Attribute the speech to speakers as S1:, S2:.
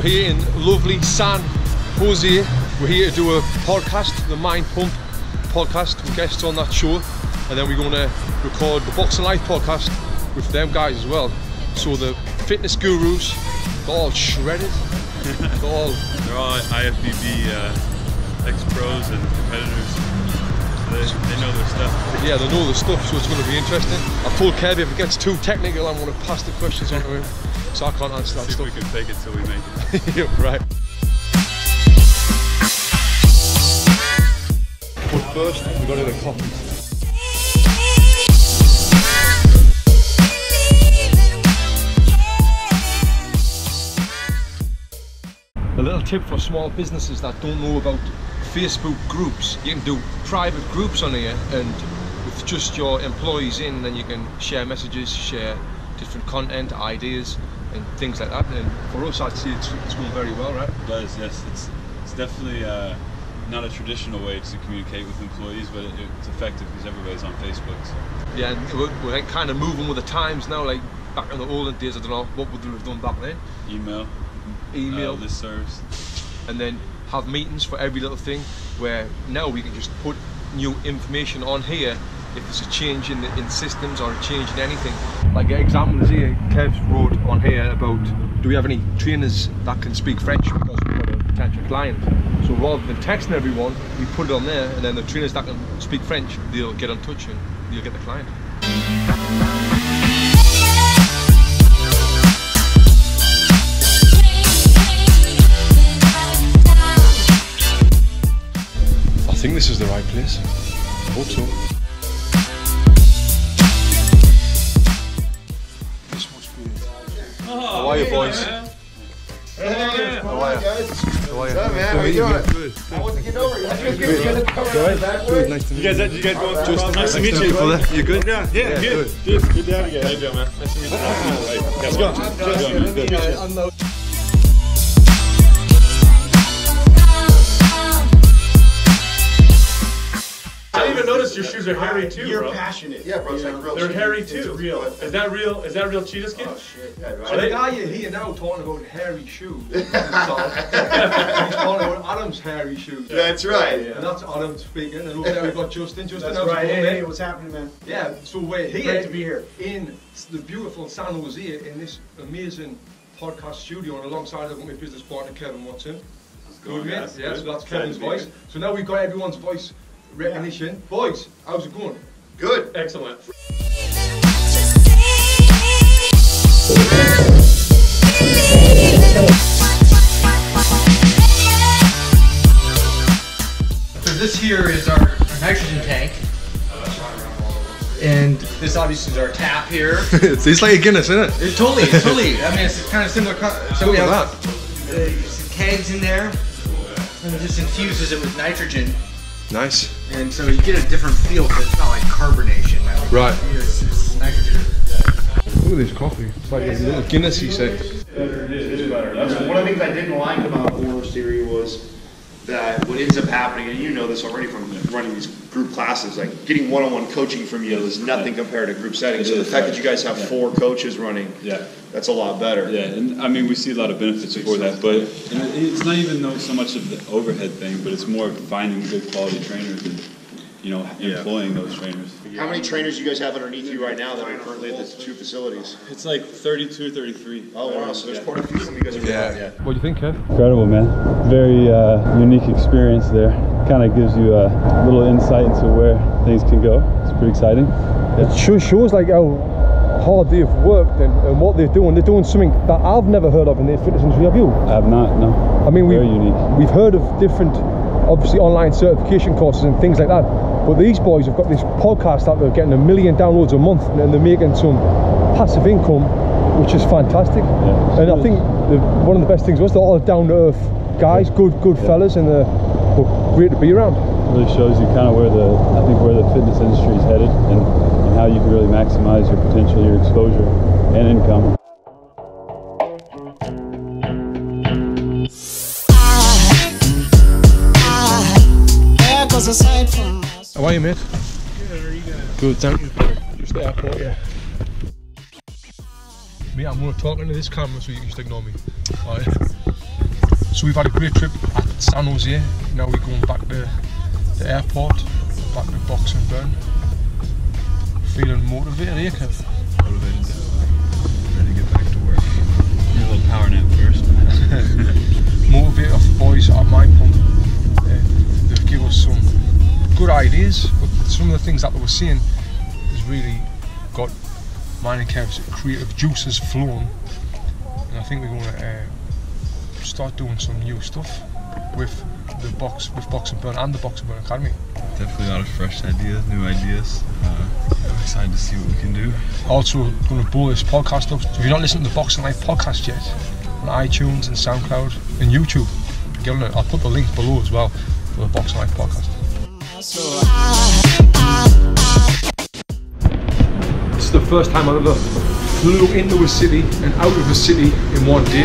S1: We're here in lovely San Jose. We're here to do a podcast, the Mind Pump podcast, with guests on that show. And then we're going to record the Box 'N Life podcast with them guys as well. So the fitness gurus, they're all shredded. they're all
S2: They're all IFBB uh, ex-pros and competitors. They, they know their stuff.
S1: Yeah, they know their stuff, so it's going to be interesting. I told Kev if it gets too technical, I'm going to pass the questions on to him, so I can't answer that
S2: See if
S1: stuff.
S2: we can fake it till we make it.
S1: Yeah, right. But first, we got to the coffee. A little tip for small businesses that don't know about Facebook groups. You can do private groups on here and with just your employees in then you can share messages, share different content, ideas and things like that. And for us I'd say it's, it's going very well, right?
S2: It does, yes. It's, it's definitely uh, not a traditional way to communicate with employees, but it, it's effective because everybody's on Facebook. So.
S1: Yeah, and we're, we're kind of moving with the times now, like back in the olden days, I don't know, what would we have done back then?
S2: Email,
S1: Email.
S2: uh, listservs.
S1: and then have meetings for every little thing where now we can just put new information on here if there's a change in, the, in systems or a change in anything. Like an example is here, Kev wrote on here about do we have any trainers that can speak French because we've got a potential client. So rather than texting everyone, we put it on there and then the trainers that can speak French, they'll get in touch and you'll get the client. I think this is the right place. I hope so. How are you boys? How are you? How are you?
S3: man? How you doing?
S1: Good.
S3: I want to get over here. Good.
S1: Good. Nice to meet you.
S2: You guys, you guys going
S1: Just
S2: nice to meet you.
S1: You good?
S2: Yeah, yeah, good. Good, good to have you guys. How you doing, man? Nice to meet you. Let's go. Let's go. Good.
S4: I didn't even notice your shoes are hairy too,
S3: You're
S4: bro.
S3: passionate. Yeah, bro. It's like real.
S4: They're
S3: shit.
S4: hairy
S3: It's
S4: too.
S3: real.
S4: Is that real? Is that real cheetah skin?
S3: Oh shit. Yeah,
S4: Are
S3: right.
S1: The
S4: they-
S1: guy you're here now talking about hairy shoes. so, he's talking about Adam's hairy shoes.
S3: That's right.
S1: And that's Adam speaking. And over there we've got Justin. Justin,
S5: That's
S1: how's
S5: right.
S1: going,
S5: Hey, hey, what's happening, man?
S1: Yeah, so we're here,
S5: Great to be here.
S1: in the beautiful San Jose in this amazing podcast studio and alongside of my business partner Kevan Watson. Good mate?
S2: guys?
S1: Yeah, so that's
S2: Kevan's
S1: voice. So now we've got everyone's voice recognition. Boys, how's it going?
S3: Good.
S4: Excellent.
S6: So this here is our, our nitrogen tank. And this obviously is our tap here.
S1: it's, it's like a Guinness, isn't it?
S6: It totally, it totally. I mean, it's kind of similar. So we have uh, some kegs in there, and it just infuses it with nitrogen,
S1: Nice.
S6: and so you get a different feel. But it's not like carbonation. I
S1: Right.
S6: It's, it's nitrogen.
S1: Look at this coffee. It's like a little Guinness, he said.
S3: It is better. That's one of the things I didn't like about Forest Theory was that what ends up happening, and you know this already from running these group classes, like getting one-on-one coaching from you is nothing compared to group settings. So the fact that you guys have four coaches running,
S2: Yeah.
S3: that's a lot better.
S2: Yeah, and I mean, we see a lot of benefits for that, but it's not even so much of the overhead thing, but it's more finding good quality trainers and, you know, employing those trainers.
S3: How many trainers do you guys have underneath you right now that are currently at the two facilities?
S2: It's like 32, 33.
S3: Oh wow, so there's quite a few of you guys are
S1: Yeah. What do you think, Kev?
S2: Incredible, man. Very uh, unique experience there. Kind of gives you a little insight into where things can go. It's pretty exciting.
S1: It shows, shows like how hard they've worked and, and what they're doing. They're doing something that I've never heard of in the fitness industry. Have you?
S2: I have not, no.
S1: I mean, we've,
S2: Very unique.
S1: we've heard of different, obviously, online certification courses and things like that. But these boys have got this podcast that they're getting a million downloads a month and they're making some passive income, which is fantastic.
S2: Yeah.
S1: and I think the, one of the best things was they're all down to earth guys, good good fellas, and uh, they're well, great to be around.
S2: It really shows you kind of where the I think where the fitness industry is headed and, and how you can really maximize your potential, your exposure and income.
S1: How are you, mate? Good, thank you. Just the airport, yeah. me. I'm going to talk into this camera so you can just ignore me. Alright. So we've had a great trip at San Jose. Now we're going back to the airport, back to Box and Burn. Feeling motivated, eh, Kev?
S2: Motivated. Ready to get back to work. Need a little power nap first.
S1: motivated off the boys at Mind Pump. Uh, they've given us some good ideas, but some of the things that they were saying has really got mine and Kev's creative juices flowing. And I think we're going to uh, start doing some new stuff with the box, with Box and Burn and the Box and Burn Academy.
S2: Definitely a lot of fresh ideas, new ideas. Uh, I'm excited to see what we can do.
S1: Also, going to blow this podcast up. If you're not listening to the Box 'N Life podcast yet, on iTunes and SoundCloud and YouTube, get on it. I'll put the link below as well for the Box 'N Life podcast. This is the first time I've ever flew into a city and out of a city in one day.